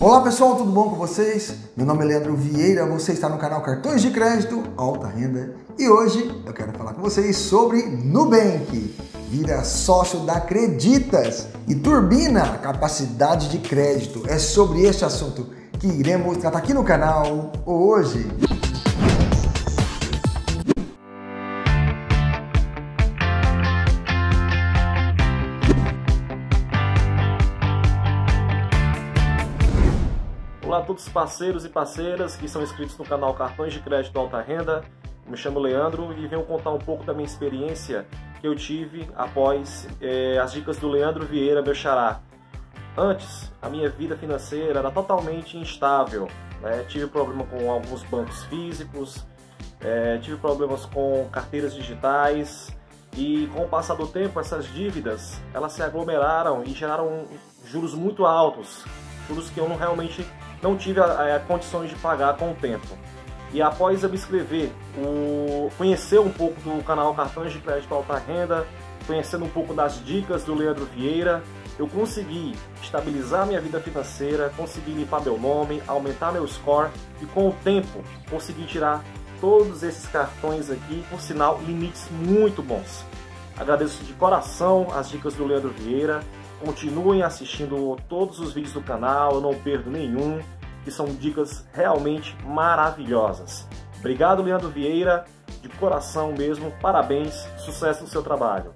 Olá pessoal, tudo bom com vocês? Meu nome é Leandro Vieira, você está no canal Cartões de Crédito Alta Renda e hoje eu quero falar com vocês sobre Nubank. Vira sócio da Creditas e turbina a capacidade de crédito. É sobre este assunto que iremos tratar aqui no canal hoje. Olá a todos os parceiros e parceiras que são inscritos no canal Cartões de Crédito Alta Renda. Me chamo Leandro e venho contar um pouco da minha experiência que eu tive após eh, as dicas do Leandro Vieira, meu xará. Antes, a minha vida financeira era totalmente instável. Né? Tive problema com alguns bancos físicos, eh, tive problemas com carteiras digitais e com o passar do tempo essas dívidas elas se aglomeraram e geraram juros muito altos, juros que eu não realmente não tive é, condições de pagar com o tempo. E após eu me inscrever, o, conhecer um pouco do canal Cartões de Crédito Alta Renda, conhecendo um pouco das dicas do Leandro Vieira, eu consegui estabilizar minha vida financeira, consegui limpar meu nome, aumentar meu score e com o tempo consegui tirar todos esses cartões aqui, por sinal, limites muito bons. Agradeço de coração as dicas do Leandro Vieira Continuem assistindo todos os vídeos do canal, eu não perdo nenhum, que são dicas realmente maravilhosas. Obrigado, Leandro Vieira, de coração mesmo, parabéns, sucesso no seu trabalho.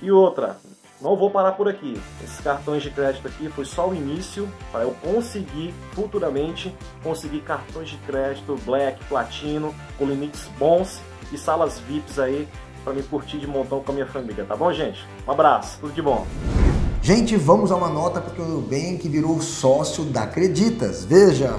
E outra, não vou parar por aqui. Esses cartões de crédito aqui foi só o início para eu conseguir futuramente conseguir cartões de crédito Black, Platino, com limites bons e salas VIPs aí para me curtir de montão com a minha família, tá bom, gente? Um abraço, tudo de bom. Gente, vamos a uma nota porque o Nubank virou sócio da Acreditas. Veja,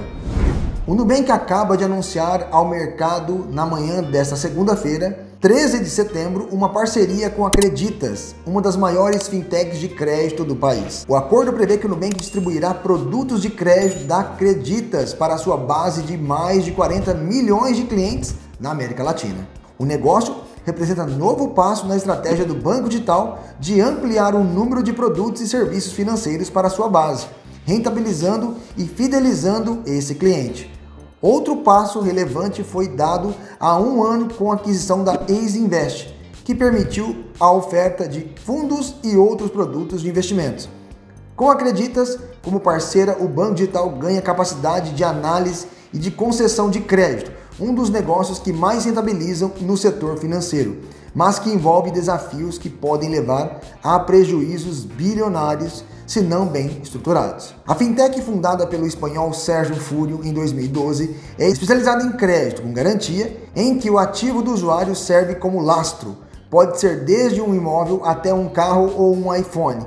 o Nubank acaba de anunciar ao mercado na manhã desta segunda-feira, 13 de setembro, uma parceria com a Acreditas, uma das maiores fintechs de crédito do país. O acordo prevê que o Nubank distribuirá produtos de crédito da Acreditas para a sua base de mais de 40 milhões de clientes na América Latina. O negócio representa novo passo na estratégia do Banco Digital de ampliar o número de produtos e serviços financeiros para sua base, rentabilizando e fidelizando esse cliente. Outro passo relevante foi dado há um ano com a aquisição da Easy Invest, que permitiu a oferta de fundos e outros produtos de investimentos. Com Acreditas como parceira, o Banco Digital ganha capacidade de análise e de concessão de crédito, um dos negócios que mais rentabilizam no setor financeiro, mas que envolve desafios que podem levar a prejuízos bilionários se não bem estruturados. A fintech, fundada pelo espanhol Sérgio Fúrio em 2012, é especializada em crédito com garantia, em que o ativo do usuário serve como lastro, pode ser desde um imóvel até um carro ou um iPhone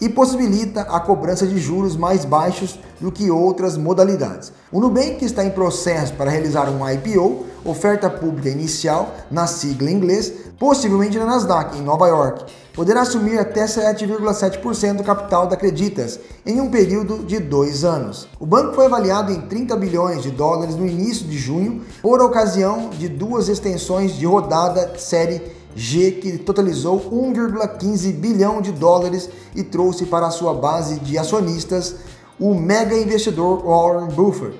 e possibilita a cobrança de juros mais baixos do que outras modalidades. O Nubank está em processo para realizar um IPO, oferta pública inicial, na sigla em inglês, possivelmente na Nasdaq, em Nova York. Poderá assumir até 7,7% do capital da Creditas em um período de dois anos. O banco foi avaliado em 30 bilhões de dólares no início de junho, por ocasião de duas extensões de rodada série G, que totalizou 1,15 bilhão de dólares e trouxe para a sua base de acionistas o mega investidor Warren Buffett.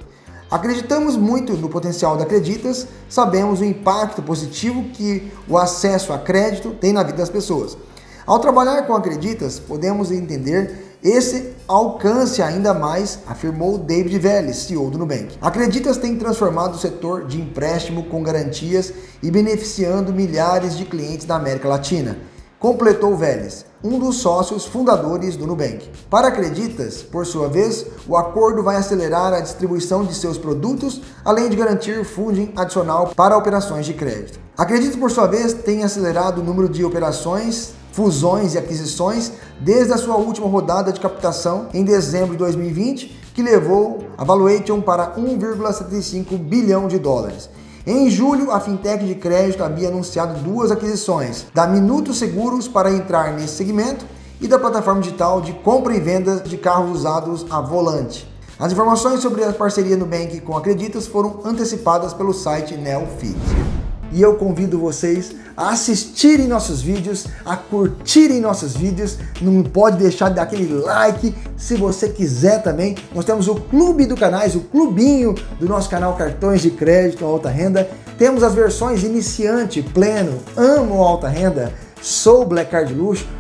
Acreditamos muito no potencial da Creditas, sabemos o impacto positivo que o acesso a crédito tem na vida das pessoas. Ao trabalhar com Acreditas, podemos entender esse alcance ainda mais, afirmou David Vélez, CEO do Nubank. Acreditas tem transformado o setor de empréstimo com garantias e beneficiando milhares de clientes da América Latina. Completou Vélez, um dos sócios fundadores do Nubank. Para Acreditas, por sua vez, o acordo vai acelerar a distribuição de seus produtos, além de garantir funding adicional para operações de crédito. Acreditas, por sua vez, tem acelerado o número de operações fusões e aquisições desde a sua última rodada de captação em dezembro de 2020, que levou a valuation para 1,75 bilhão de dólares. Em julho, a fintech de crédito havia anunciado duas aquisições, da Minuto Seguros para entrar nesse segmento e da plataforma digital de compra e venda de carros usados a volante. As informações sobre a parceria no Bank com Acreditas foram antecipadas pelo site Neofit. E eu convido vocês a assistirem nossos vídeos, a curtirem nossos vídeos. Não pode deixar de dar aquele like se você quiser também. Nós temos o clube do canais, o clubinho do nosso canal Cartões de Crédito Alta Renda. Temos as versões iniciante, pleno, amo alta renda, sou Black Card Luxo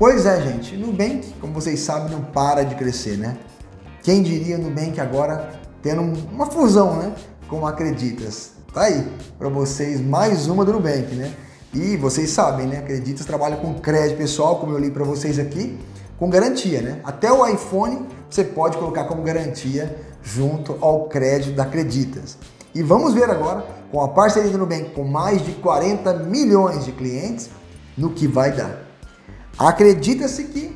Pois é, gente, Nubank, como vocês sabem, não para de crescer, né? Quem diria Nubank agora tendo uma fusão, né? Com Acreditas. Tá aí para vocês mais uma do Nubank, né? E vocês sabem, né? Acreditas trabalha com crédito pessoal, como eu li para vocês aqui, com garantia, né? Até o iPhone você pode colocar como garantia junto ao crédito da Acreditas. E vamos ver agora, com a parceria do Nubank com mais de 40 milhões de clientes, no que vai dar. Acredita-se que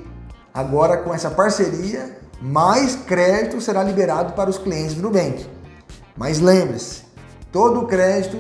agora com essa parceria, mais crédito será liberado para os clientes do Nubank. Mas lembre-se, todo crédito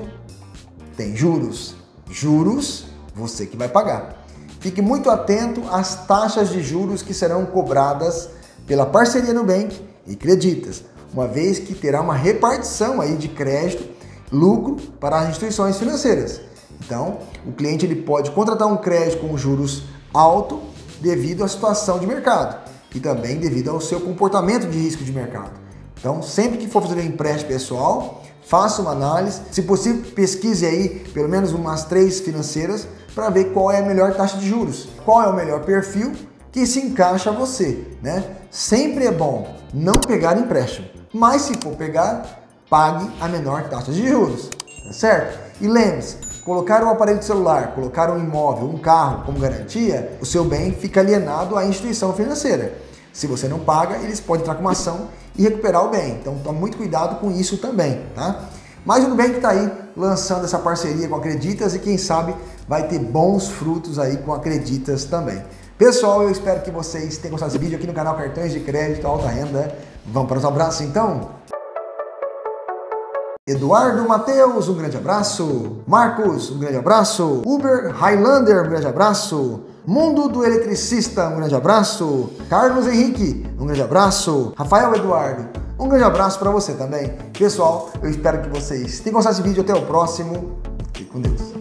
tem juros. Juros, você que vai pagar. Fique muito atento às taxas de juros que serão cobradas pela parceria Nubank e Creditas, uma vez que terá uma repartição aí de crédito, lucro para as instituições financeiras. Então, o cliente ele pode contratar um crédito com juros alto devido à situação de mercado e também devido ao seu comportamento de risco de mercado. Então, sempre que for fazer um empréstimo pessoal, faça uma análise, se possível, pesquise aí pelo menos umas três financeiras para ver qual é a melhor taxa de juros, qual é o melhor perfil que se encaixa a você, né? Sempre é bom não pegar empréstimo, mas se for pegar, pague a menor taxa de juros, tá certo? E lembre-se, colocar um aparelho de celular, colocar um imóvel, um carro como garantia, o seu bem fica alienado à instituição financeira. Se você não paga, eles podem entrar com uma ação e recuperar o bem. Então tome muito cuidado com isso também, tá? Mas o Nubank está aí lançando essa parceria com Acreditas e quem sabe vai ter bons frutos aí com Acreditas também. Pessoal, eu espero que vocês tenham gostado desse vídeo aqui no canal Cartões de Crédito Alta Renda. Vamos para os abraços então? Eduardo Matheus, um grande abraço. Marcos, um grande abraço. Uber Highlander, um grande abraço. Mundo do Eletricista, um grande abraço. Carlos Henrique, um grande abraço. Rafael Eduardo, um grande abraço para você também. Pessoal, eu espero que vocês tenham gostado desse vídeo. Até o próximo. Fique com Deus.